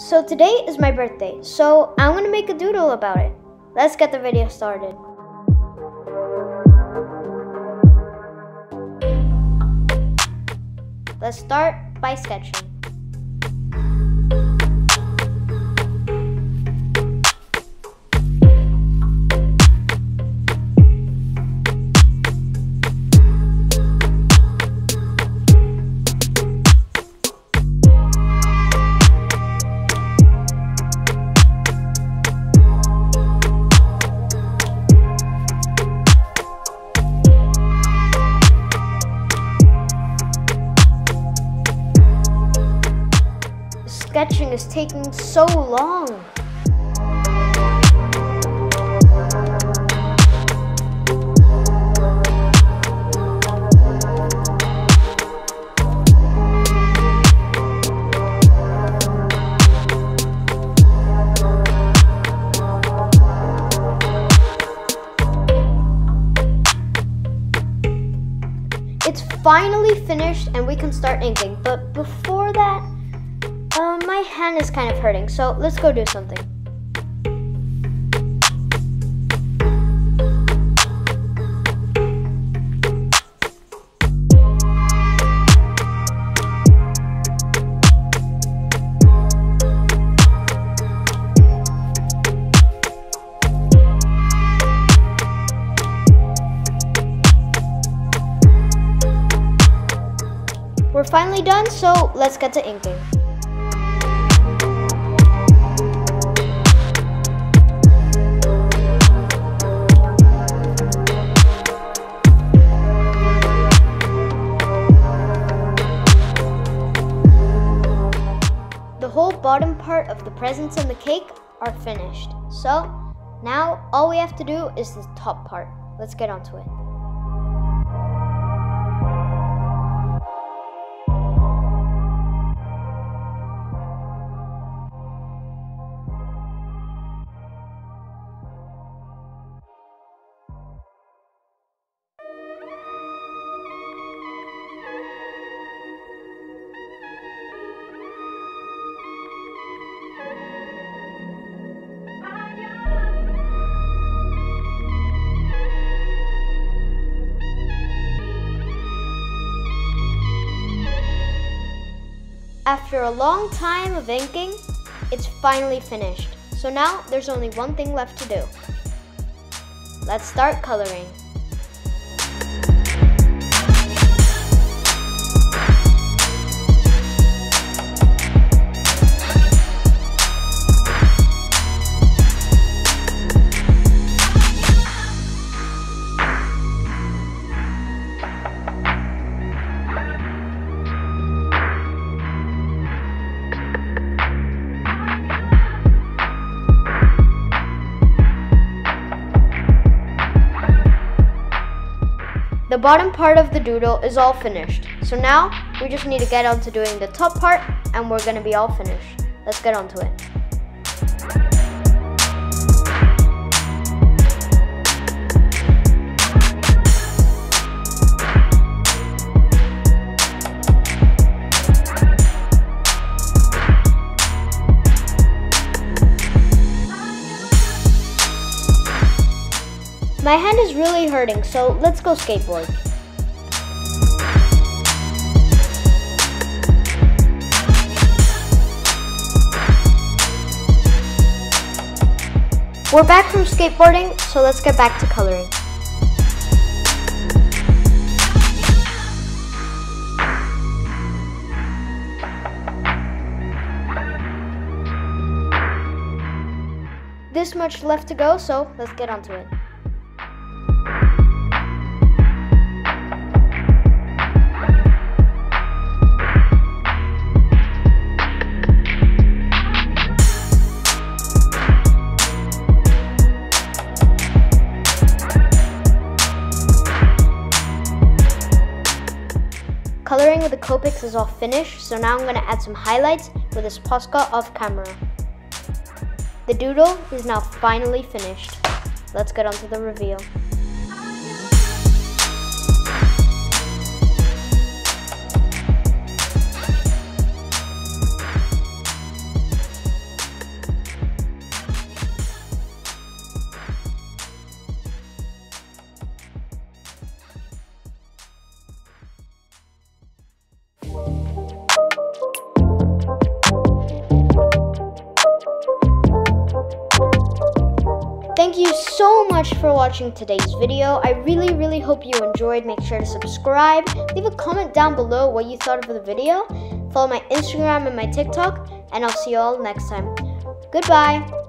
So today is my birthday, so I'm gonna make a doodle about it. Let's get the video started. Let's start by sketching. Sketching is taking so long. It's finally finished and we can start inking, but before that, my hand is kind of hurting, so let's go do something. We're finally done, so let's get to inking. Whole bottom part of the presents and the cake are finished. So now all we have to do is the top part. Let's get onto it. After a long time of inking, it's finally finished. So now there's only one thing left to do. Let's start coloring. The bottom part of the doodle is all finished. So now we just need to get on to doing the top part and we're gonna be all finished. Let's get onto it. My hand is really hurting, so let's go skateboard. We're back from skateboarding, so let's get back to coloring. This much left to go, so let's get onto it. Copics is all finished, so now I'm going to add some highlights with this Posca off camera. The doodle is now finally finished. Let's get on to the reveal. Much for watching today's video. I really, really hope you enjoyed. Make sure to subscribe. Leave a comment down below what you thought of the video. Follow my Instagram and my TikTok, and I'll see you all next time. Goodbye.